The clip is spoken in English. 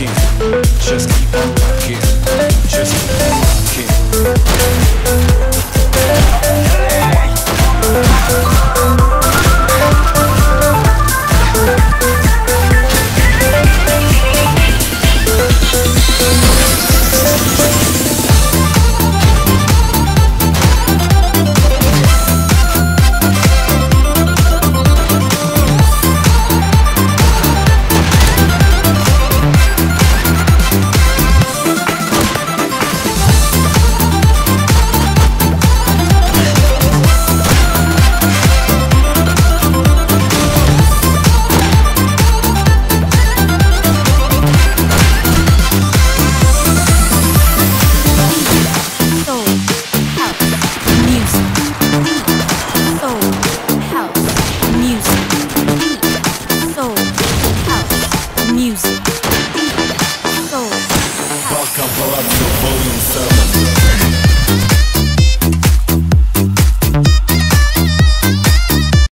rocking. Just keep on rocking. Just keep pull up to volume 7.